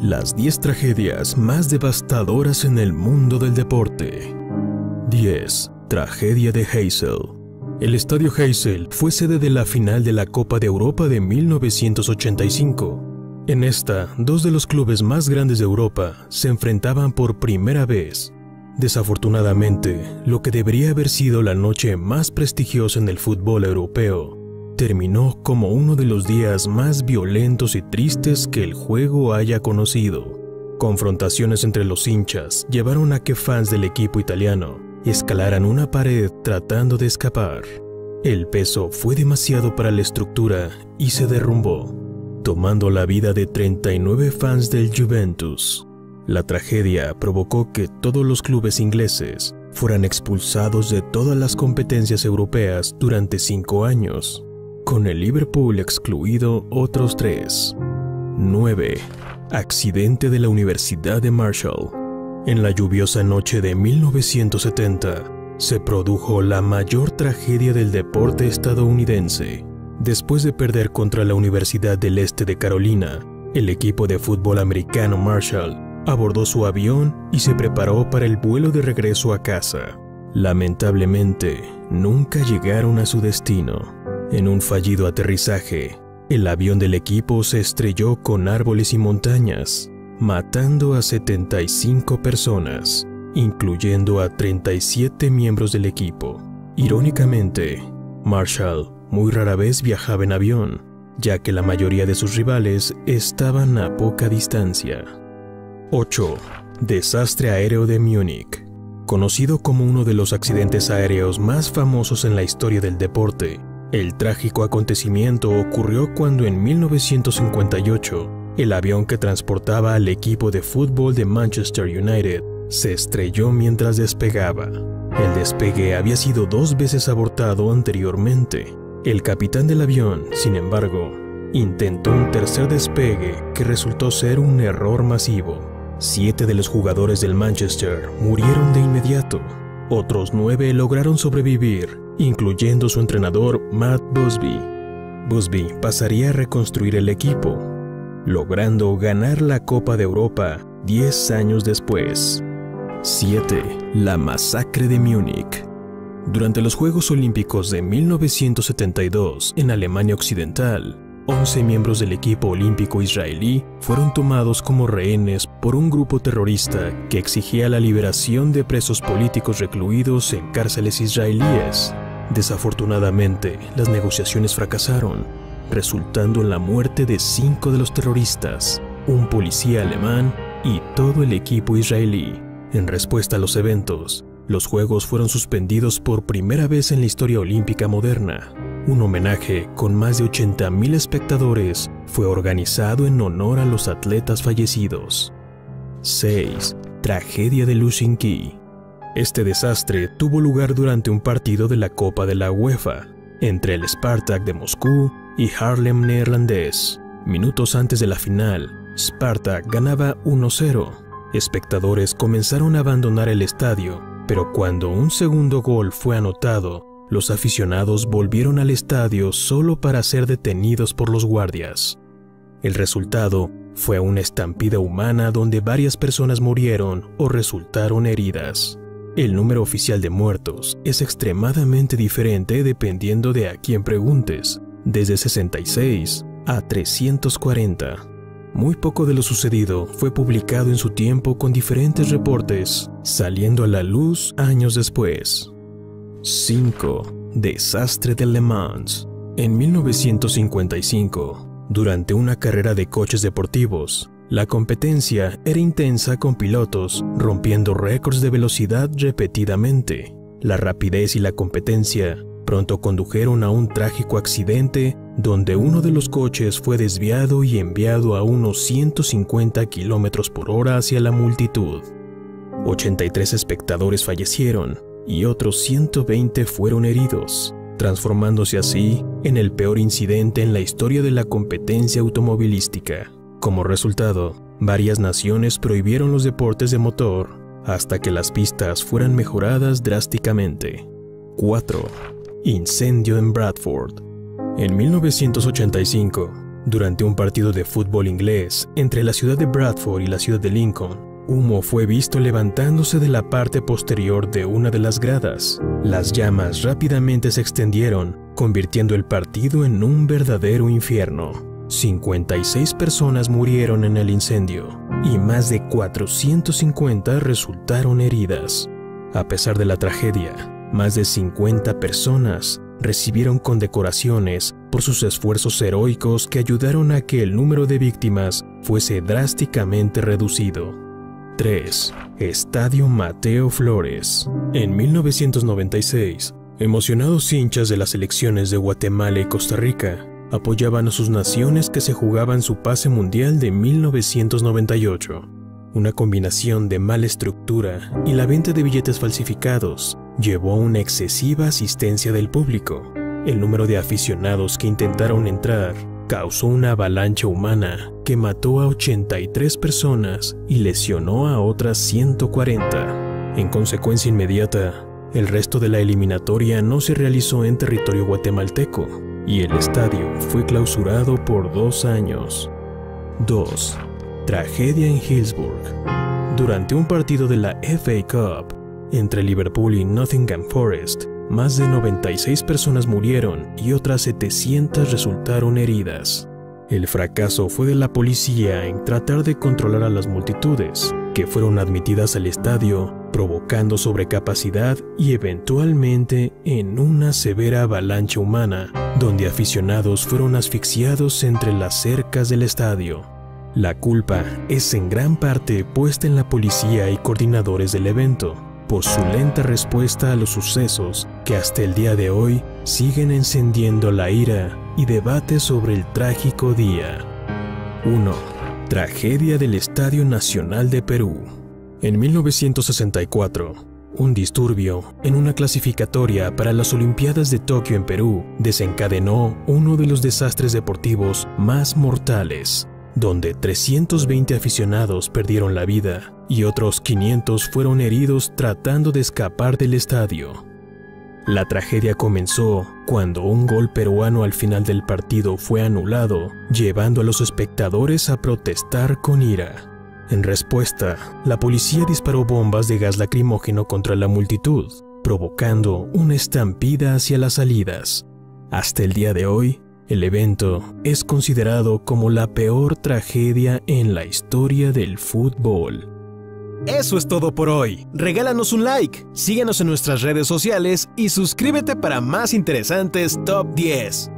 Las 10 tragedias más devastadoras en el mundo del deporte. 10. Tragedia de Heysel. El estadio Heysel fue sede de la final de la Copa de Europa de 1985. En esta, dos de los clubes más grandes de Europa se enfrentaban por primera vez. Desafortunadamente, lo que debería haber sido la noche más prestigiosa en el fútbol europeo terminó como uno de los días más violentos y tristes que el juego haya conocido. Confrontaciones entre los hinchas llevaron a que fans del equipo italiano escalaran una pared tratando de escapar. El peso fue demasiado para la estructura y se derrumbó, tomando la vida de 39 fans del Juventus. La tragedia provocó que todos los clubes ingleses fueran expulsados de todas las competencias europeas durante cinco años con el Liverpool excluido otros tres. 9. Accidente de la Universidad de Marshall. En la lluviosa noche de 1970, se produjo la mayor tragedia del deporte estadounidense. Después de perder contra la Universidad del Este de Carolina, el equipo de fútbol americano Marshall abordó su avión y se preparó para el vuelo de regreso a casa. Lamentablemente, nunca llegaron a su destino. En un fallido aterrizaje, el avión del equipo se estrelló con árboles y montañas, matando a 75 personas, incluyendo a 37 miembros del equipo. Irónicamente, Marshall muy rara vez viajaba en avión, ya que la mayoría de sus rivales estaban a poca distancia. 8. Desastre aéreo de Múnich. Conocido como uno de los accidentes aéreos más famosos en la historia del deporte, el trágico acontecimiento ocurrió cuando en 1958 el avión que transportaba al equipo de fútbol de Manchester United se estrelló mientras despegaba. El despegue había sido dos veces abortado anteriormente. El capitán del avión, sin embargo, intentó un tercer despegue que resultó ser un error masivo. Siete de los jugadores del Manchester murieron de inmediato. Otros nueve lograron sobrevivir incluyendo su entrenador Matt Busby. Busby pasaría a reconstruir el equipo, logrando ganar la Copa de Europa 10 años después. 7. La masacre de Múnich. Durante los Juegos Olímpicos de 1972 en Alemania Occidental, 11 miembros del equipo olímpico israelí fueron tomados como rehenes por un grupo terrorista que exigía la liberación de presos políticos recluidos en cárceles israelíes. Desafortunadamente, las negociaciones fracasaron, resultando en la muerte de cinco de los terroristas, un policía alemán y todo el equipo israelí. En respuesta a los eventos, los Juegos fueron suspendidos por primera vez en la historia olímpica moderna. Un homenaje con más de 80.000 espectadores fue organizado en honor a los atletas fallecidos. 6. Tragedia de Lushinki. Este desastre tuvo lugar durante un partido de la Copa de la UEFA entre el Spartak de Moscú y Harlem neerlandés. Minutos antes de la final, Spartak ganaba 1-0. Espectadores comenzaron a abandonar el estadio, pero cuando un segundo gol fue anotado, los aficionados volvieron al estadio solo para ser detenidos por los guardias. El resultado fue una estampida humana donde varias personas murieron o resultaron heridas. El número oficial de muertos es extremadamente diferente dependiendo de a quién preguntes, desde 66 a 340. Muy poco de lo sucedido fue publicado en su tiempo con diferentes reportes, saliendo a la luz años después. 5. Desastre de Le Mans. En 1955, durante una carrera de coches deportivos, la competencia era intensa con pilotos rompiendo récords de velocidad repetidamente. La rapidez y la competencia pronto condujeron a un trágico accidente donde uno de los coches fue desviado y enviado a unos 150 km por hora hacia la multitud. 83 espectadores fallecieron y otros 120 fueron heridos, transformándose así en el peor incidente en la historia de la competencia automovilística. Como resultado, varias naciones prohibieron los deportes de motor hasta que las pistas fueran mejoradas drásticamente. 4. Incendio en Bradford. En 1985, Durante un partido de fútbol inglés entre la ciudad de Bradford y la ciudad de Lincoln, humo fue visto levantándose de la parte posterior de una de las gradas. Las llamas rápidamente se extendieron, convirtiendo el partido en un verdadero infierno. 56 personas murieron en el incendio y más de 450 resultaron heridas. A pesar de la tragedia, más de 50 personas recibieron condecoraciones por sus esfuerzos heroicos que ayudaron a que el número de víctimas fuese drásticamente reducido. 3. Estadio Mateo Flores. En 1996, emocionados hinchas de las selecciones de Guatemala y Costa Rica apoyaban a sus naciones que se jugaban su pase mundial de 1998. Una combinación de mala estructura y la venta de billetes falsificados llevó a una excesiva asistencia del público. El número de aficionados que intentaron entrar causó una avalancha humana que mató a 83 personas y lesionó a otras 140. En consecuencia inmediata, el resto de la eliminatoria no se realizó en territorio guatemalteco y el estadio fue clausurado por dos años. 2. Tragedia en Hillsburg. Durante un partido de la FA Cup entre Liverpool y Nottingham Forest, más de 96 personas murieron y otras 700 resultaron heridas. El fracaso fue de la policía en tratar de controlar a las multitudes, que fueron admitidas al estadio, provocando sobrecapacidad y eventualmente en una severa avalancha humana, donde aficionados fueron asfixiados entre las cercas del estadio. La culpa es en gran parte puesta en la policía y coordinadores del evento, por su lenta respuesta a los sucesos que hasta el día de hoy siguen encendiendo la ira y debate sobre el trágico día. 1. Tragedia del Estadio Nacional de Perú. En 1964, un disturbio en una clasificatoria para las Olimpiadas de Tokio en Perú desencadenó uno de los desastres deportivos más mortales donde 320 aficionados perdieron la vida y otros 500 fueron heridos tratando de escapar del estadio. La tragedia comenzó cuando un gol peruano al final del partido fue anulado, llevando a los espectadores a protestar con ira. En respuesta, la policía disparó bombas de gas lacrimógeno contra la multitud, provocando una estampida hacia las salidas. Hasta el día de hoy, el evento es considerado como la peor tragedia en la historia del fútbol. Eso es todo por hoy. Regálanos un like, síguenos en nuestras redes sociales y suscríbete para más interesantes Top 10.